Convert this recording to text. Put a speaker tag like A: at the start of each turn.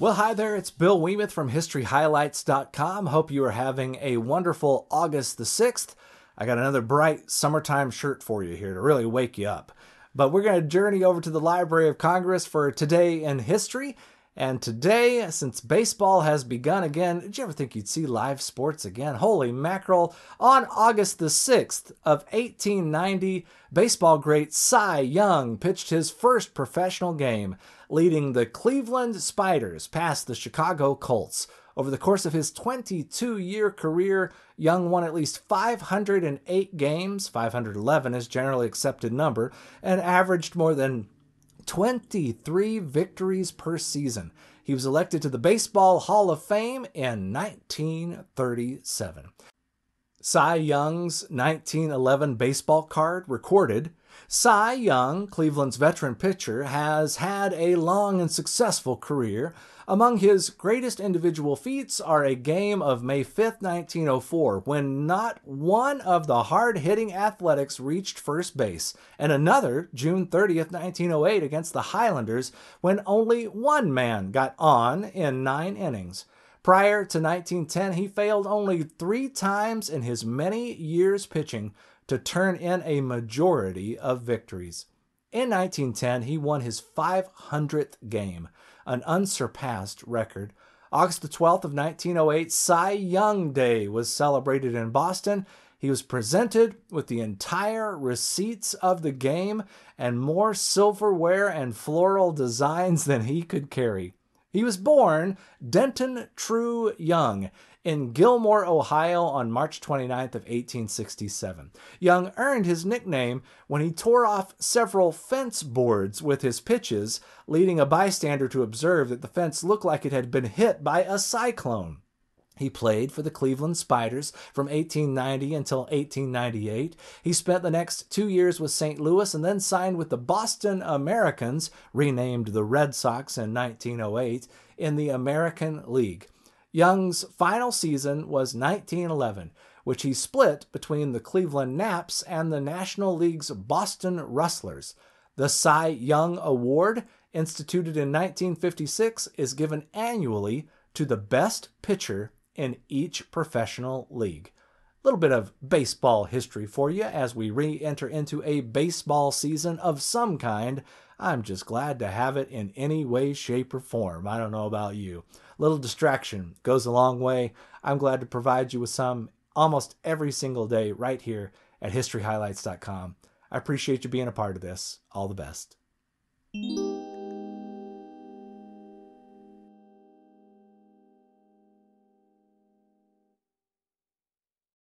A: Well, hi there, it's Bill Wiemuth from HistoryHighlights.com. Hope you are having a wonderful August the 6th. I got another bright summertime shirt for you here to really wake you up. But we're going to journey over to the Library of Congress for Today in History. And today, since baseball has begun again, did you ever think you'd see live sports again? Holy mackerel. On August the 6th of 1890, baseball great Cy Young pitched his first professional game, leading the Cleveland Spiders past the Chicago Colts. Over the course of his 22 year career, Young won at least 508 games, 511 is generally accepted number, and averaged more than 23 victories per season. He was elected to the Baseball Hall of Fame in 1937. Cy Young's 1911 baseball card recorded Cy Young, Cleveland's veteran pitcher, has had a long and successful career. Among his greatest individual feats are a game of May 5, 1904, when not one of the hard hitting Athletics reached first base, and another June 30, 1908, against the Highlanders, when only one man got on in nine innings. Prior to 1910, he failed only three times in his many years pitching to turn in a majority of victories. In 1910, he won his 500th game, an unsurpassed record. August the 12th of 1908, Cy Young Day was celebrated in Boston. He was presented with the entire receipts of the game and more silverware and floral designs than he could carry. He was born Denton True Young in Gilmore, Ohio on March 29th of 1867. Young earned his nickname when he tore off several fence boards with his pitches, leading a bystander to observe that the fence looked like it had been hit by a cyclone. He played for the Cleveland Spiders from 1890 until 1898. He spent the next two years with St. Louis and then signed with the Boston Americans, renamed the Red Sox in 1908, in the American League. Young's final season was 1911, which he split between the Cleveland Naps and the National League's Boston Rustlers. The Cy Young Award, instituted in 1956, is given annually to the best pitcher in each professional league. A little bit of baseball history for you as we re enter into a baseball season of some kind. I'm just glad to have it in any way, shape, or form. I don't know about you. Little distraction goes a long way. I'm glad to provide you with some almost every single day right here at historyhighlights.com. I appreciate you being a part of this. All the best.